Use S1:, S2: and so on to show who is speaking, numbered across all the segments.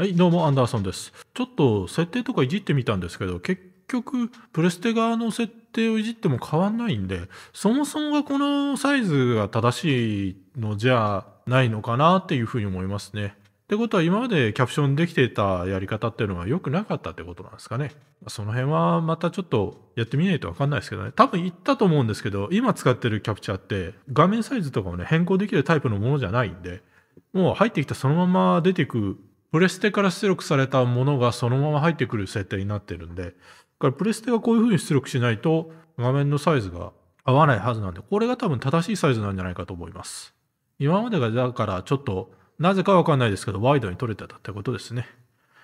S1: はい、どうも、アンダーソンです。ちょっと設定とかいじってみたんですけど、結局、プレステ側の設定をいじっても変わんないんで、そもそもがこのサイズが正しいのじゃないのかなっていうふうに思いますね。ってことは今までキャプションできていたやり方っていうのが良くなかったってことなんですかね。その辺はまたちょっとやってみないとわかんないですけどね。多分言ったと思うんですけど、今使ってるキャプチャーって画面サイズとかをね変更できるタイプのものじゃないんで、もう入ってきたそのまま出てくプレステから出力されたものがそのまま入ってくる設定になってるんで、だからプレステはこういう風に出力しないと画面のサイズが合わないはずなんで、これが多分正しいサイズなんじゃないかと思います。今までがだからちょっと、なぜかわかんないですけど、ワイドに撮れてたってことですね。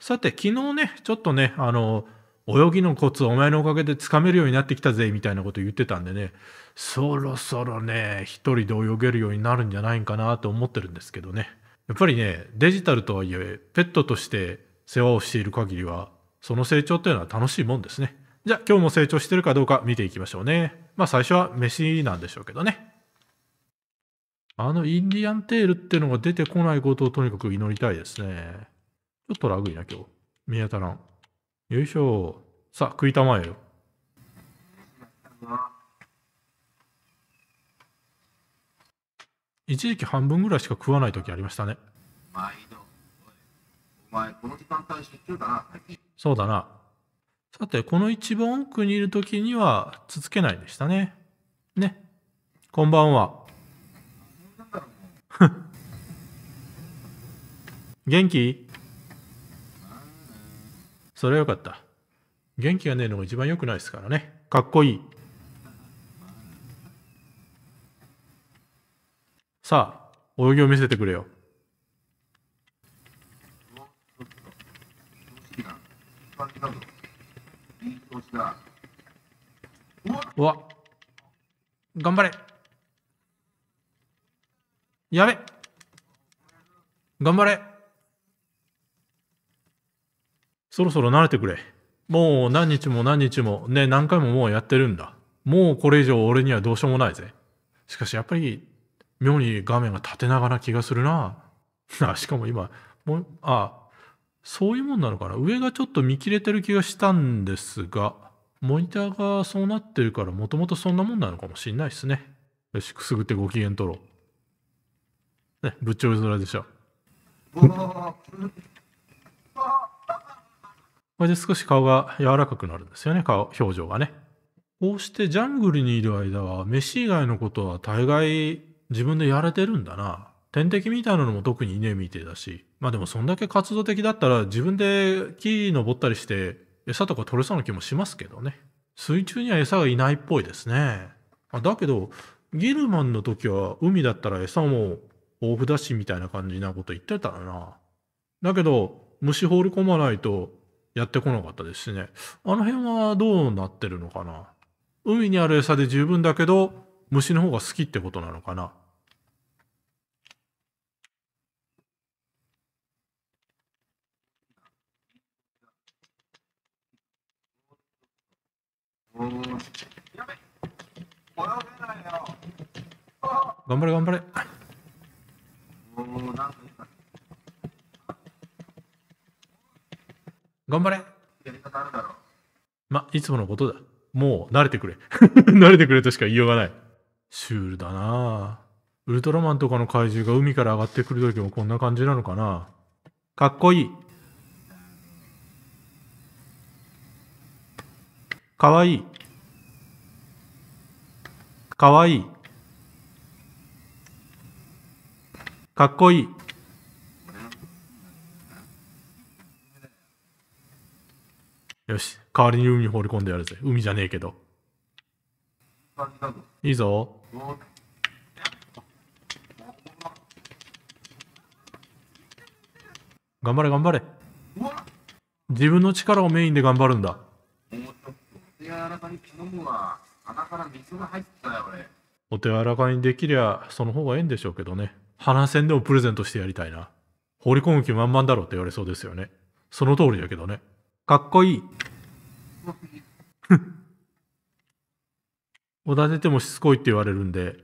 S1: さて、昨日ね、ちょっとね、あの、泳ぎのコツお前のおかげでつかめるようになってきたぜ、みたいなこと言ってたんでね、そろそろね、一人で泳げるようになるんじゃないかなと思ってるんですけどね。やっぱりね、デジタルとはいえ、ペットとして世話をしている限りは、その成長っていうのは楽しいもんですね。じゃあ今日も成長してるかどうか見ていきましょうね。まあ最初は飯なんでしょうけどね。あのインディアンテールっていうのが出てこないことをとにかく祈りたいですね。ちょっとラグいな今日。見当たらん。よいしょ。さあ食いたまえよ。一時期半分ぐらいしか食わない時ありましたね。
S2: 毎度。お前、この時間帯出張だな。
S1: そうだな。さて、この一番奥にいる時にはつつけないでしたね。ね。こんばんは。元気？それはよかった。元気がねえのが一番良くないですからね。かっこいい。さあ、泳ぎを見せてくれよ。うわ。頑張れ。やべ。頑張れ。そろそろ慣れてくれ。もう何日も何日も、ね、何回ももうやってるんだ。もうこれ以上俺にはどうしようもないぜ。しかしやっぱり、妙に画面が縦長な気がするな。しかも今、もう、あ、そういうもんなのかな。上がちょっと見切れてる気がしたんですが、モニターがそうなってるから、もともとそんなもんなのかもしんないですね。よし、くすぐってご機嫌取ろう。ね、ぶっちょいでしょ。これで少し顔が柔らかくなるんですよね、顔、表情がね。こうしてジャングルにいる間は、飯以外のことは大概自分でやれてるんだな。天敵みたいなのも特にいねえみてえだし。まあでもそんだけ活動的だったら自分で木登ったりして餌とか取れそうな気もしますけどね。水中には餌がいないっぽいですね。あだけど、ギルマンの時は海だったら餌も豊富だしみたいな感じなこと言ってたらな。だけど、虫放り込まないとやってこなかったですしね。あの辺はどうなってるのかな。海にある餌で十分だけど、虫の方が好きってことなのかな？
S2: おーやべ。
S1: 頑張れ頑張れ。
S2: おーなんか、
S1: 頑張れ。
S2: やり方あるだろう。
S1: ま、いつものことだ。もう慣れてくれ。慣れてくれとしか言いようがない。シュールだなぁウルトラマンとかの怪獣が海から上がってくる時もこんな感じなのかなかっこいい。かわいい。かわいい。かっこいい。よし、代わりに海に放り込んでやるぜ。海じゃねえけど。いいぞ。頑張れ頑張れ。自分の力をメインで頑張るんだ。お手柔らかにできりゃ、その方がええんでしょうけどね。鼻線でもプレゼントしてやりたいな。放り込む気満々だろって言われそうですよね。その通りだけどね。かっこいい。おだててもしつこいって言われるんで、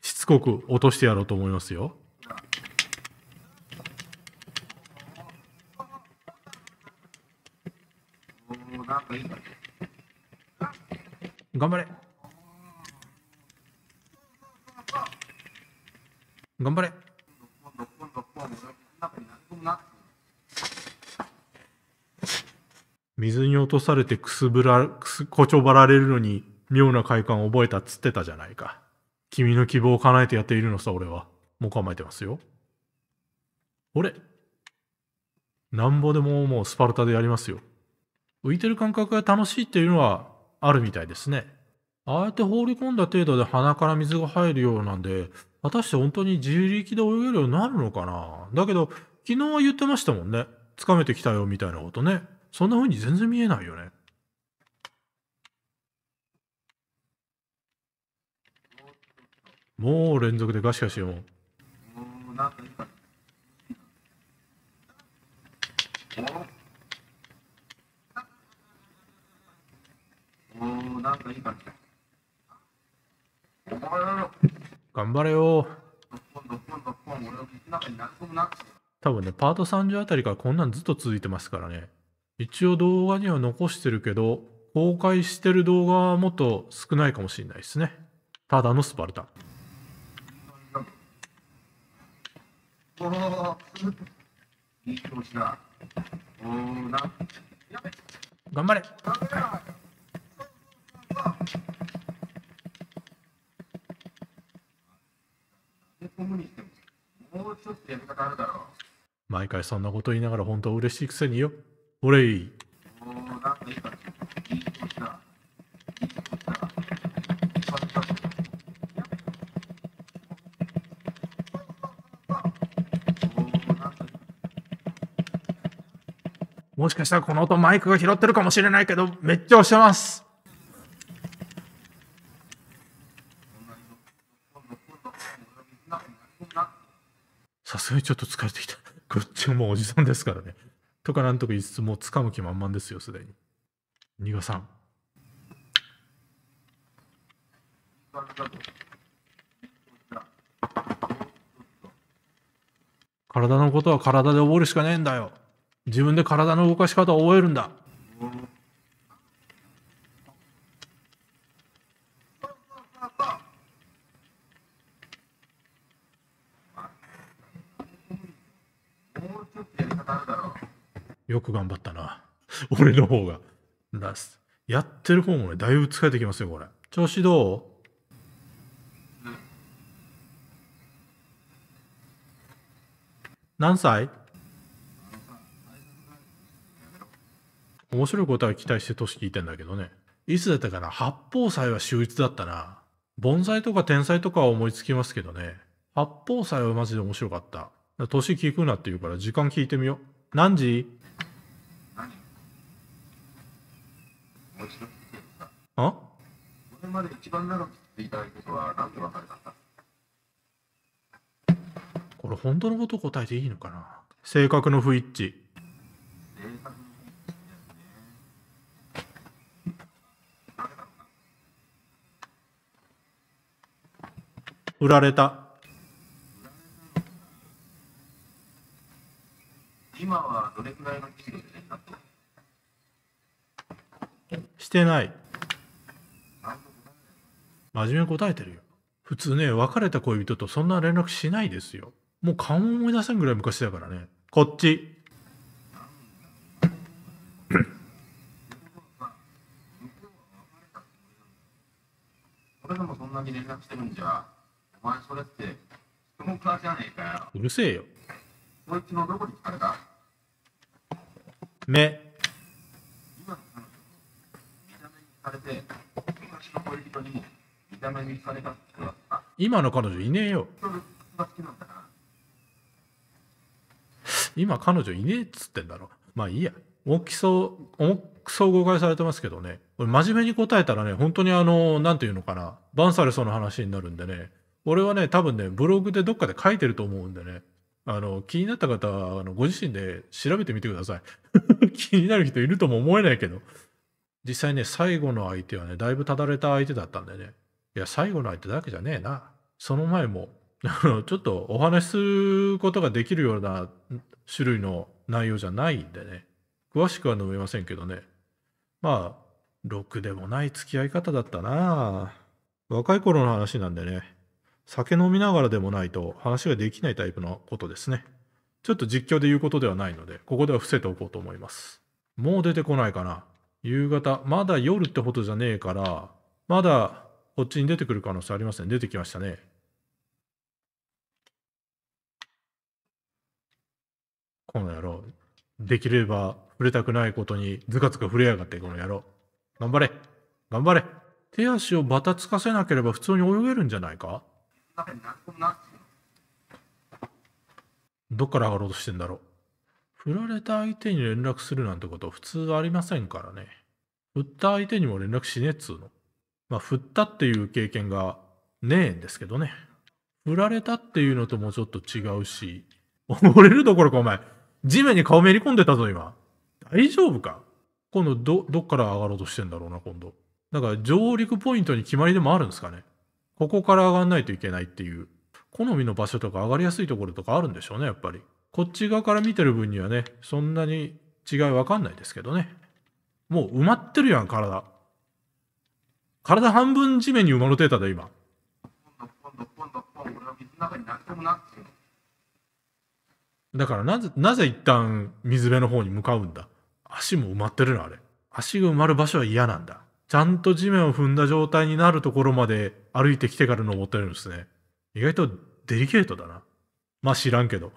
S1: しつこく落としてやろうと思いますよ。頑張れ頑張れ
S2: 水に投げ込むな
S1: 水に落とされてくすぶらくすこちょばられるのに妙な快感を覚えたっつってたじゃないか。君の希望を叶えてやっているのさ俺は。もう構えてますよ。俺なんぼでももうスパルタでやりますよ。浮いてる感覚が楽しいっていうのはあるみたいですね。ああやって放り込んだ程度で鼻から水が入るようなんで果たして本当に自力で泳げるようになるのかな。だけど昨日は言ってましたもんね。つかめてきたよみたいなことね。そんな風に全然見えないよね。もう連続でガシガシよ。頑張れよ。多分ね、パート30あたりからこんなんずっと続いてますからね。一応動画には残してるけど、公開してる動画はもっと少ないかもしれないですね。ただのスパルタ。
S2: おーいい気持ちだおーなんやべ
S1: 頑張れ
S2: 投げ込むにしてももうちょっとやり方あるだろう
S1: 毎回そんなこと言いながら本当は嬉しいくせによ。おれい。
S2: おーなんかいい感じいい気持ちだいい気持ちだ一発だおーなんか
S1: もしかしたらこの音マイクが拾ってるかもしれないけど、めっちゃ押してます。さすがにちょっと疲れてきた。こっちもうおじさんですからね。とかなんとか言いつつもう掴む気満々ですよ、すでに。ニガさん。体のことは体で覚えるしかねえんだよ。自分で体の動かし方を覚えるんだ。よく頑張ったな。俺の方が。やってる方もね、だいぶ疲れてきますよ、これ。調子どう？何歳？面白いことは期待して年聞いてんだけどね。いつだったかな？八宝菜は秀逸だったな。盆栽とか天才とかは思いつきますけどね。八宝菜はマジで面白かった。年聞くなって言うから時間聞いてみよう。何時？
S2: 何もう一度
S1: あ？
S2: これまで一番長く聞いたことは何で別れた？
S1: これ本当のこと答えていいのかな？性格の不一致。
S2: 正確に
S1: 売られた。
S2: 今はどれくらいの頻度で連絡
S1: してない。真面目に答えてるよ。普通ね、別れた恋人とそんな連絡しないですよ。もう顔も思い出せんぐらい昔だからね。こっち。
S2: それでもそんなに連絡してるんじゃお前それってねえかよ
S1: うるせえよ。
S2: そいつのどこに惹かれた？
S1: 目。
S2: 今の彼女見た目に惹かれて昔の恋人にも見た目に惹かれたってことだった
S1: 今の彼女いねえよ。今彼女いねえっつってんだろ。まあいいや。大きそう、重くそう誤解されてますけどね。俺真面目に答えたらね、本当にあの、なんていうのかな。バンされそうな話になるんでね。俺はね、多分ね、ブログでどっかで書いてると思うんでね。あの、気になった方は、あの、ご自身で調べてみてください。気になる人いるとも思えないけど。実際ね、最後の相手はね、だいぶただれた相手だったんでね。いや、最後の相手だけじゃねえな。その前も、あのちょっとお話しすることができるような種類の内容じゃないんでね。詳しくは述べませんけどね。まあ、ろくでもない付き合い方だったな若い頃の話なんでね、酒飲みながらでもないと話ができないタイプのことですね。ちょっと実況で言うことではないので、ここでは伏せておこうと思います。もう出てこないかな。夕方、まだ夜ってほどじゃねえから、まだこっちに出てくる可能性ありますね。出てきましたね。この野郎。できれば触れたくないことにズカズカ触れやがって、この野郎。頑張れ頑張れ手足をバタつかせなければ普通に泳げるんじゃないか？
S2: 中に投げ込むな
S1: どっから上がろうとしてんだろう。振られた相手に連絡するなんてこと普通ありませんからね。振った相手にも連絡しねえっつうの。まあ、振ったっていう経験がねえんですけどね。振られたっていうのともちょっと違うし。溺れるどころかお前、地面に顔めり込んでたぞ今。大丈夫か？今度ど、どっから上がろうとしてんだろうな今度。だから上陸ポイントに決まりでもあるんですかね。ここから上がんないといけないっていう。好みの場所とか上がりやすいところとかあるんでしょうね、やっぱり。こっち側から見てる分にはね、そんなに違いわかんないですけどね。もう埋まってるやん、体。体半分地面に埋まるてたで、今。
S2: 今度今度今度今度俺は水の中に投げ込むなって
S1: だからなぜ、なぜ一旦水辺の方に向かうんだ足も埋まってるの、あれ。足が埋まる場所は嫌なんだ。ちゃんと地面を踏んだ状態になるところまで歩いてきてから登ってるんですね。意外とデリケートだな。まあ知らんけど。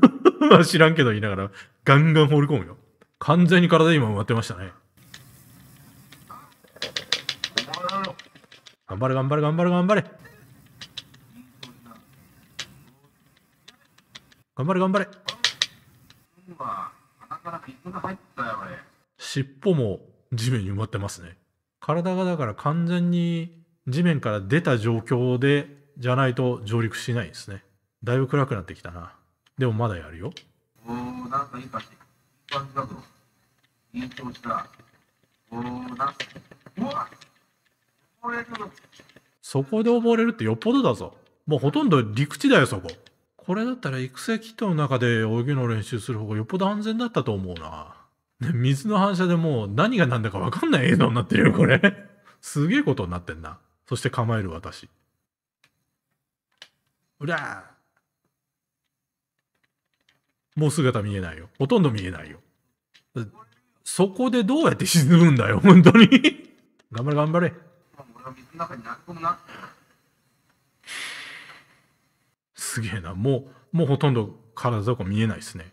S1: まあ知らんけど言いながらガンガン放り込むよ。完全に体今埋まってましたね。頑張れ頑張れ頑張れ頑張れ。頑張れ頑張れ。尻尾も地面に埋まってますね。体がだから完全に地面から出た状況でじゃないと上陸しないですね。だいぶ暗くなってきたな。でもまだやるよ。
S2: おーなんかいい感じいい感じだぞいい調子だおーなんかうわこれちょっと
S1: そこで溺れるってよっぽどだぞ。もうほとんど陸地だよ、そこ。これだったら育成キットの中で泳ぎの練習する方がよっぽど安全だったと思うな。ね水の反射でもう何が何だか分かんない映像になってるよ、これ。すげえことになってんな。そして構える私。うらーもう姿見えないよ。ほとんど見えないよ。そこでどうやって沈むんだよ、本当に。頑張れ頑張れ。すげえな。もう、もうほとんど体とか見えないですね。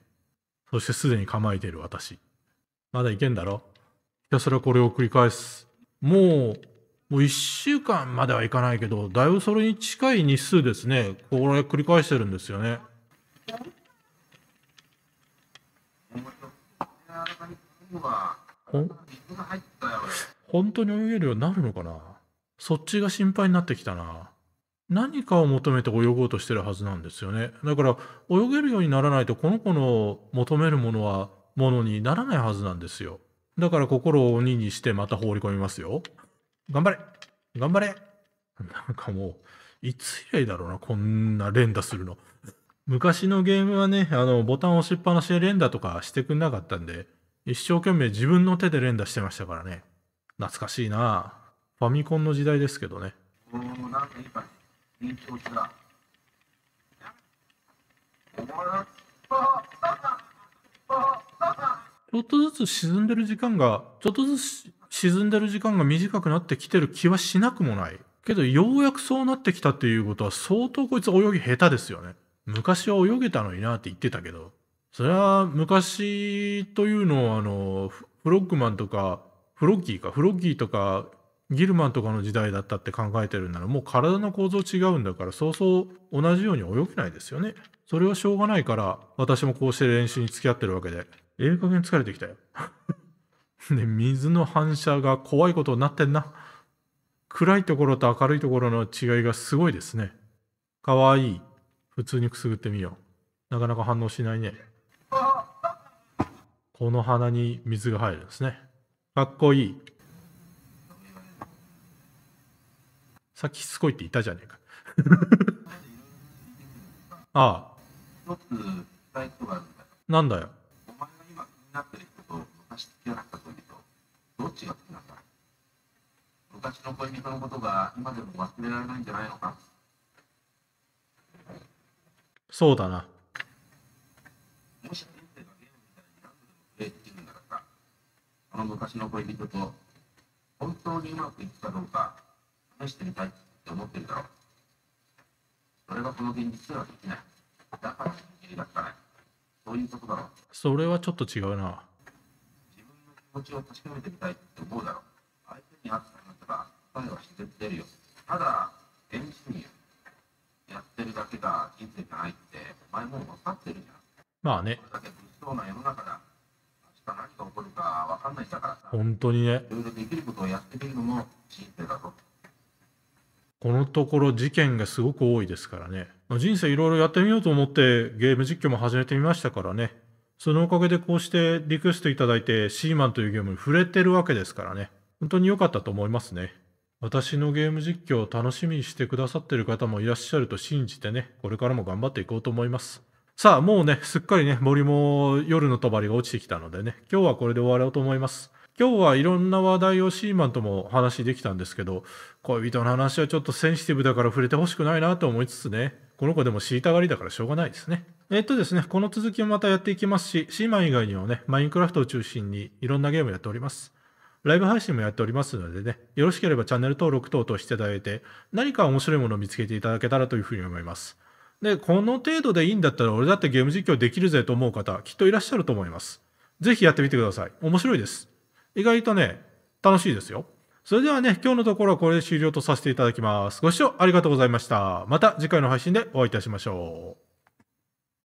S1: そしてすでに構えている私。まだいけんだろ？ひたすらこれを繰り返す。もう、もう一週間まではいかないけど、だいぶそれに近い日数ですね。これ繰り返してるんですよね。
S2: お前と柔らかに込むわ
S1: ほん、
S2: 水が入ったよ俺
S1: 本当に泳げるようになるのかな？そっちが心配になってきたな。何かを求めて泳ごうとしてるはずなんですよね。だから、泳げるようにならないと、この子の求めるものは、ものにならないはずなんですよ。だから心を鬼にしてまた放り込みますよ。頑張れ頑張れなんかもう、いつ以来だろうな、こんな連打するの。昔のゲームはね、あの、ボタン押しっぱなしで連打とかしてくんなかったんで、一生懸命自分の手で連打してましたからね。懐かしいなファミコンの時代ですけどね。
S2: おーなんかいい感じいい調子だお前らあ
S1: ちちょっとずつ沈んでる時間が、ちょっとずつ沈んでる時間が短くなってきてる気はしなくもない。けど、ようやくそうなってきたっていうことは相当こいつ泳ぎ下手ですよね。昔は泳げたのになって言ってたけど、それは昔というのはあの、フロッグマンとか、フロッギーか、フロッギーとか、ギルマンとかの時代だったって考えてるならもう体の構造違うんだからそうそう同じように泳げないですよね。それはしょうがないから私もこうして練習に付き合ってるわけで。ええ加減疲れてきたよ。で、水の反射が怖いことになってんな。暗いところと明るいところの違いがすごいですね。かわいい。普通にくすぐってみよう。なかなか反応しないね。この鼻に水が入るんですね。かっこいい。さっきしつこいって言ったじゃねえか。ああ、なんだよ。
S2: 昔付き合った時とどっちがの？恋人のことが今でも忘れられないんじゃないのか？
S1: そうだな。
S2: もし人生がゲームみたいに何度でもプレイできるんだったら、その昔の恋人と本当にうまくいくかどうか試してみたいって思ってるだろう。それがこの現実ではできない。だから逃げりだったね。そういうことだろう。
S1: それはちょっと違うな。
S2: 持ちを確かめてみたいって思うだろう。相手に会ったんだったら答えは自然と出るよ。ただ、現実にやってるだけが人生じゃないって、お前もう分かってるじゃん。
S1: まあね、
S2: これだけ物騒な世の中だ。明日何が起こるか分かんないんだからさ。
S1: 本当にね、
S2: いろいろできることをやってみるのも人生だぞ。
S1: このところ事件がすごく多いですからね。まあ人生いろいろやってみようと思ってゲーム実況も始めてみましたからね。そのおかげでこうしてリクエストいただいてシーマンというゲームに触れてるわけですからね。本当に良かったと思いますね。私のゲーム実況を楽しみにしてくださってる方もいらっしゃると信じてね、これからも頑張っていこうと思います。さあ、もうね、すっかりね、森も夜の帳が落ちてきたのでね、今日はこれで終わろうと思います。今日はいろんな話題をシーマンともお話できたんですけど、恋人の話はちょっとセンシティブだから触れてほしくないなと思いつつね、この子でも知りたがりだからしょうがないですね。えっとですね、この続きもまたやっていきますし、シーマン以外にもね、マインクラフトを中心にいろんなゲームやっております。ライブ配信もやっておりますのでね、よろしければチャンネル登録等々していただいて、何か面白いものを見つけていただけたらというふうに思います。で、この程度でいいんだったら俺だってゲーム実況できるぜと思う方、きっといらっしゃると思います。ぜひやってみてください。面白いです。意外とね、楽しいですよ。それではね、今日のところはこれで終了とさせていただきます。ご視聴ありがとうございました。また次回の配信でお会いいたしましょう。